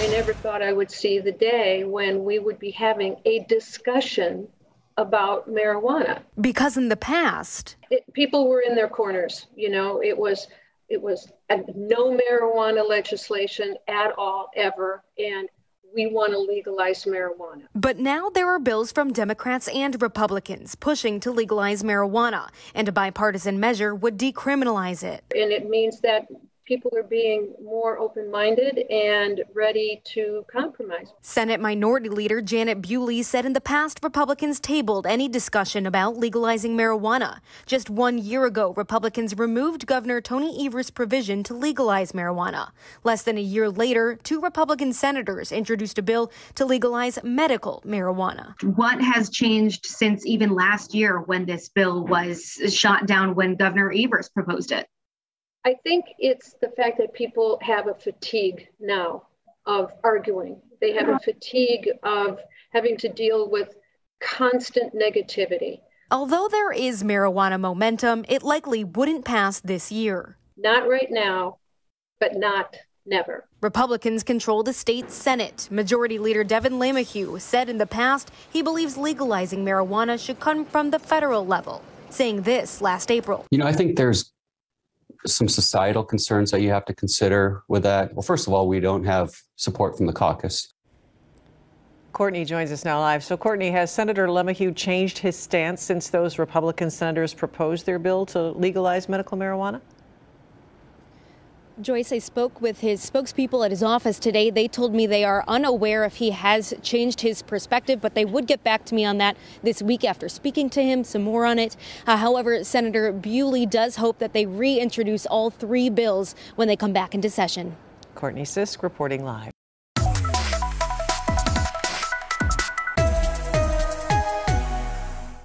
I never thought I would see the day when we would be having a discussion about marijuana. Because in the past, it, people were in their corners. You know, it was it was a, no marijuana legislation at all ever, and we want to legalize marijuana. But now there are bills from Democrats and Republicans pushing to legalize marijuana, and a bipartisan measure would decriminalize it. And it means that people are being more open minded and ready to compromise. Senate Minority Leader Janet Bewley said in the past, Republicans tabled any discussion about legalizing marijuana. Just one year ago, Republicans removed Governor Tony Evers' provision to legalize marijuana. Less than a year later, two Republican senators introduced a bill to legalize medical marijuana. What has changed since even last year when this bill was shot down when Governor Evers proposed it? I think it's the fact that people have a fatigue now of arguing. They have a uh-huh. fatigue of having to deal with constant negativity. Although there is marijuana momentum, it likely wouldn't pass this year. Not right now, but not never. Republicans control the state Senate. Majority Leader Devin LeMahieu said in the past he believes legalizing marijuana should come from the federal level, saying this last April. You know, I think there's some societal concerns that you have to consider with that. Well, first of all, we don't have support from the caucus. Courtney joins us now live. So, Courtney, has Senator LeMahieu changed his stance since those Republican senators proposed their bill to legalize medical marijuana? Joyce, I spoke with his spokespeople at his office today. They told me they are unaware if he has changed his perspective, but they would get back to me on that this week after speaking to him, some more on it. Uh, however, Senator Bewley does hope that they reintroduce all three bills when they come back into session. Courtney Sisk reporting live.